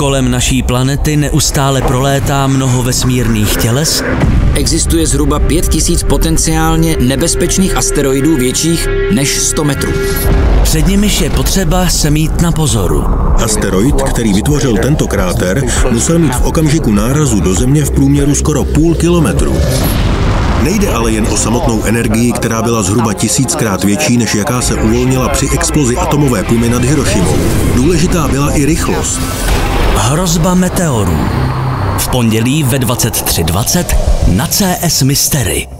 Kolem naší planety neustále prolétá mnoho vesmírných těles? Existuje zhruba 5000 potenciálně nebezpečných asteroidů větších než 100 metrů. Před nimiž je potřeba se mít na pozoru. Asteroid, který vytvořil tento kráter, musel mít v okamžiku nárazu do Země v průměru skoro půl kilometru. Nejde ale jen o samotnou energii, která byla zhruba tisíckrát větší, než jaká se uvolnila při explozi atomové pumy nad Hirošimou. Důležitá byla i rychlost. Hrozba meteorů. V pondělí ve 23.20 na CS Mystery.